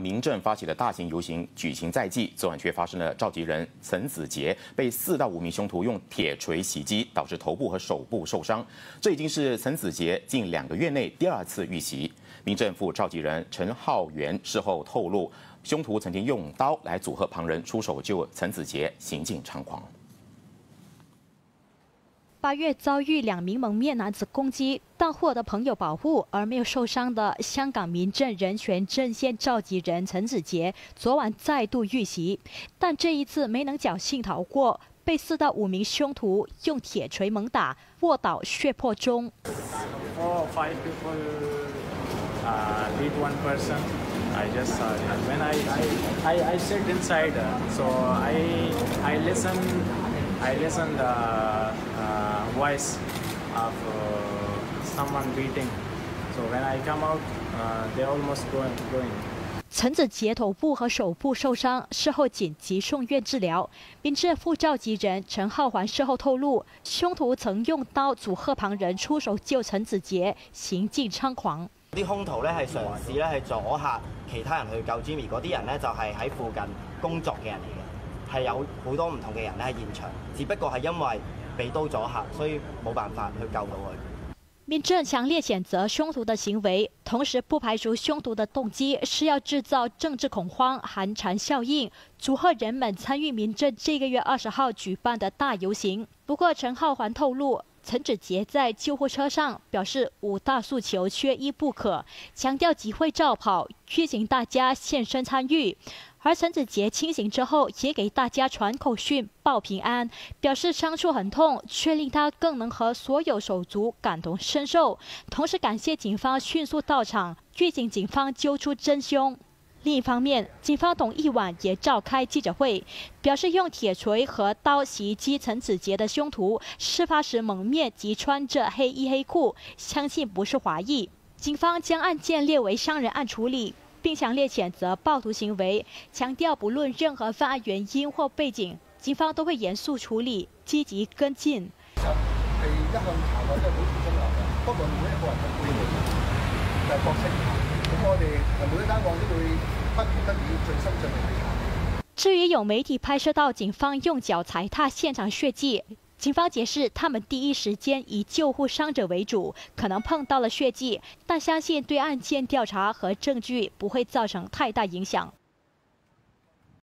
民政发起的大型游行举行在即，昨晚却发生了召集人陈子杰被四到五名凶徒用铁锤袭击，导致头部和手部受伤。这已经是陈子杰近两个月内第二次遇袭。民政副召集人陈浩元事后透露，凶徒曾经用刀来阻吓旁人，出手救陈子杰，行径猖狂。八月遭遇两名蒙面男子攻击，但获得朋友保护而没有受伤的香港民政人权阵线召集人陈子杰，昨晚再度遇袭，但这一次没能侥幸逃过，被四到五名凶徒用铁锤猛打，卧倒血泊中。陈子杰头部和手部受伤，事后紧急送院治疗。名智副召集人陈浩环事后透露，凶徒曾用刀阻吓旁人出手救陈子杰，行径猖狂。啲凶徒咧系尝试咧系阻吓其他人去救 Jimmy，嗰啲人咧就系喺附近工作嘅人嚟嘅，系有好多唔同嘅人咧喺现场，只不过系因为。被刀咗吓，所以冇办法去救到佢。民政强烈谴责凶徒的行为，同时不排除凶徒的动机是要制造政治恐慌、寒蝉效应，祝贺人们参与民政这个月二十号举办的大游行。不过陈浩环透露。陈子杰在救护车上表示五大诉求缺一不可，强调集会照跑，吁请大家现身参与。而陈子杰清醒之后也给大家传口讯报平安，表示伤处很痛，却令他更能和所有手足感同身受，同时感谢警方迅速到场，预警警方揪出真凶。另一方面，警方董一晚也召开记者会，表示用铁锤和刀袭击陈子杰的凶徒，事发时蒙面及穿着黑衣黑裤，相信不是华裔。警方将案件列为伤人案处理，并强烈谴责暴徒行为，强调不论任何犯案原因或背景，警方都会严肃处理，积极跟进。至于有媒体拍摄到警方用脚踩踏现场血迹，警方解释他们第一时间以救护伤者为主，可能碰到了血迹，但相信对案件调查和证据不会造成太大影响。